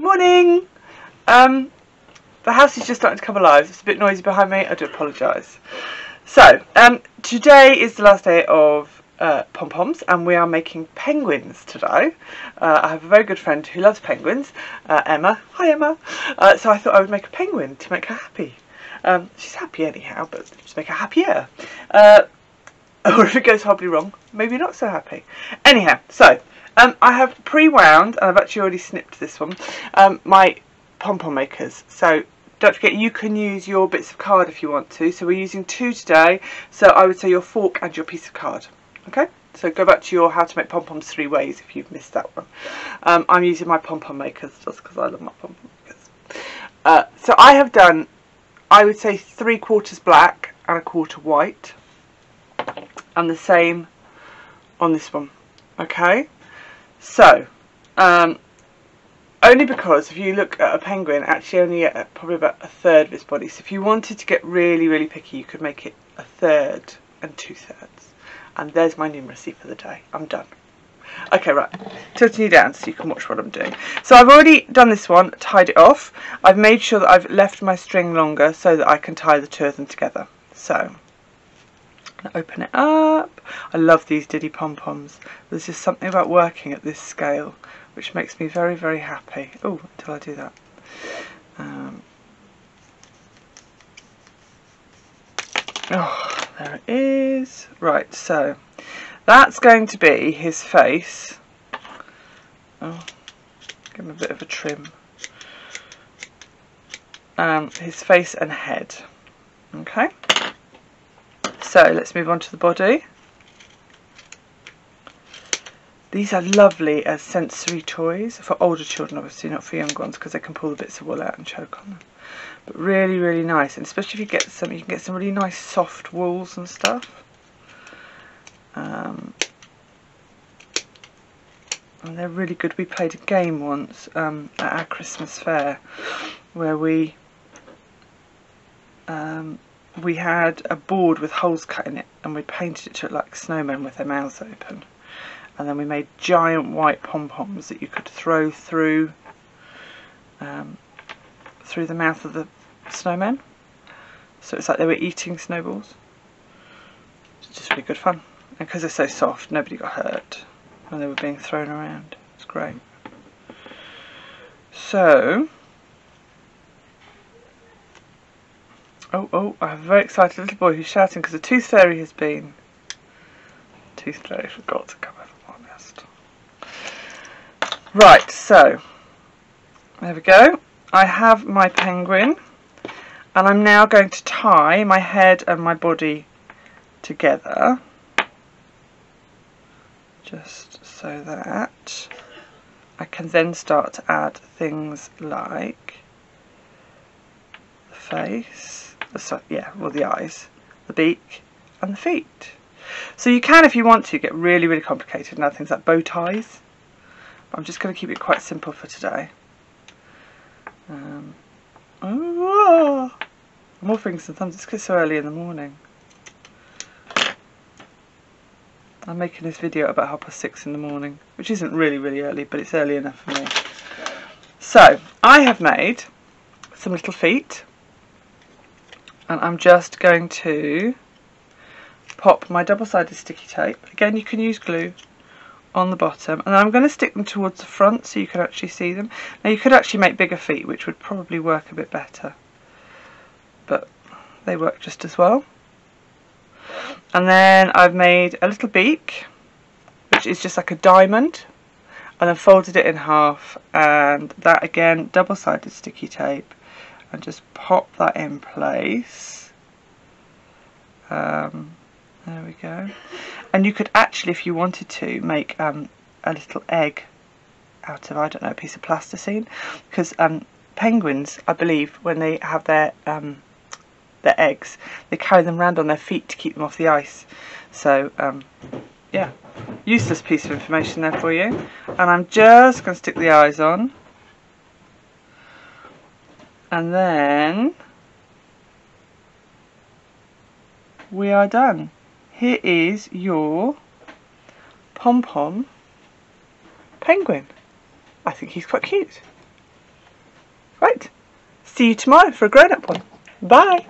Morning! Um, the house is just starting to come alive. It's a bit noisy behind me. I do apologise. So, um, today is the last day of uh, pom-poms and we are making penguins today. Uh, I have a very good friend who loves penguins, uh, Emma. Hi Emma! Uh, so I thought I would make a penguin to make her happy. Um, she's happy anyhow, but just make her happier. Uh, or if it goes horribly wrong, maybe not so happy. Anyhow, so um, I have pre-wound, and I've actually already snipped this one, um, my pom-pom makers. So don't forget you can use your bits of card if you want to. So we're using two today, so I would say your fork and your piece of card. Okay, so go back to your how to make pom-poms three ways if you've missed that one. Um, I'm using my pom-pom makers just because I love my pom-pom makers. Uh, so I have done, I would say three quarters black and a quarter white. And the same on this one. Okay, so, um, only because if you look at a penguin, actually only at probably about a third of its body. So if you wanted to get really, really picky, you could make it a third and two thirds. And there's my numeracy for the day. I'm done. Okay, right. Tilting you down so you can watch what I'm doing. So I've already done this one, tied it off. I've made sure that I've left my string longer so that I can tie the two of them together. So open it up. I love these Diddy pom-poms. There's just something about working at this scale which makes me very, very happy. Oh, until I do that. Um, oh, there it is. Right, so that's going to be his face. Oh, give him a bit of a trim. Um, his face and head. Okay. So let's move on to the body. These are lovely as sensory toys for older children, obviously, not for young ones, because they can pull the bits of wool out and choke on them. But really, really nice, and especially if you get some, you can get some really nice soft wools and stuff. Um, and they're really good. We played a game once um, at our Christmas fair where we um, we had a board with holes cut in it and we painted it to look like snowmen with their mouths open. And then we made giant white pom-poms that you could throw through um, through the mouth of the snowmen so it's like they were eating snowballs. It's just really good fun. And because they're so soft nobody got hurt when they were being thrown around. It's great. So Oh, oh, I have a very excited little boy who's shouting because the tooth fairy has been. Tooth fairy forgot to come over my nest. Right, so, there we go. I have my penguin and I'm now going to tie my head and my body together. Just so that I can then start to add things like the face the yeah, well the eyes, the beak, and the feet. So you can, if you want to, get really, really complicated add things like bow ties. I'm just going to keep it quite simple for today. Um, oh, fingers and thumbs. It's because so early in the morning. I'm making this video about half past six in the morning, which isn't really, really early, but it's early enough for me. So, I have made some little feet and I'm just going to pop my double-sided sticky tape. Again you can use glue on the bottom. And I'm going to stick them towards the front so you can actually see them. Now you could actually make bigger feet which would probably work a bit better. But they work just as well. And then I've made a little beak which is just like a diamond. And then folded it in half. And that again double-sided sticky tape and just pop that in place. Um, there we go. And you could actually, if you wanted to, make um, a little egg out of, I don't know, a piece of plasticine. Because um, penguins, I believe, when they have their um, their eggs, they carry them around on their feet to keep them off the ice. So, um, yeah, useless piece of information there for you. And I'm just going to stick the eyes on and then we are done. Here is your pom-pom penguin. I think he's quite cute. Right. See you tomorrow for a grown-up one. Bye.